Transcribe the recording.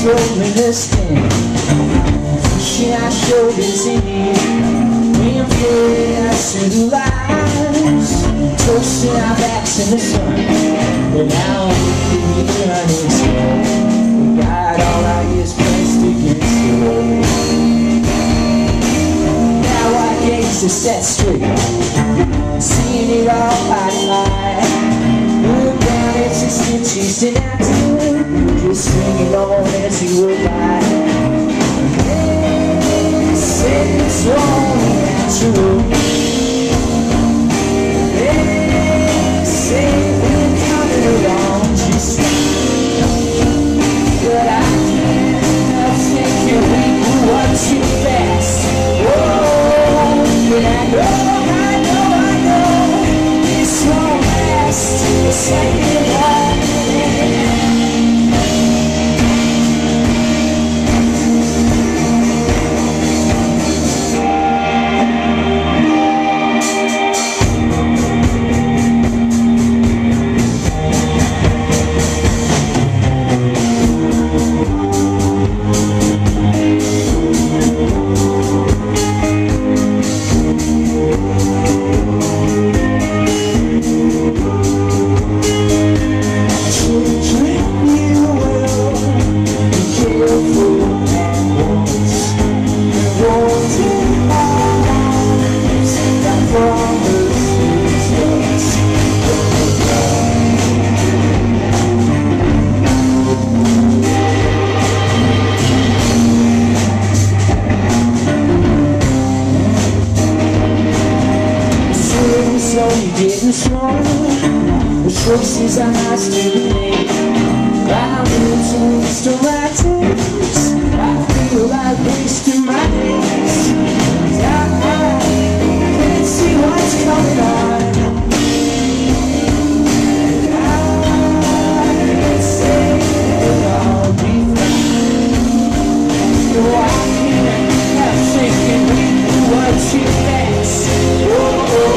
showed me this skin. She I showed this in me When I see the lights Toasting our backs in the sun. But now we're can slow. We got all our years pressed against the wall. Now our gaze is set straight. Seeing it all by the light Look down at six inches and I it's wrong, natural slowly Getting wrong The choices are nice to be made By routines to my taste. I feel like wasting my days. I can't see what's coming on Walking and shaking, what she thinks.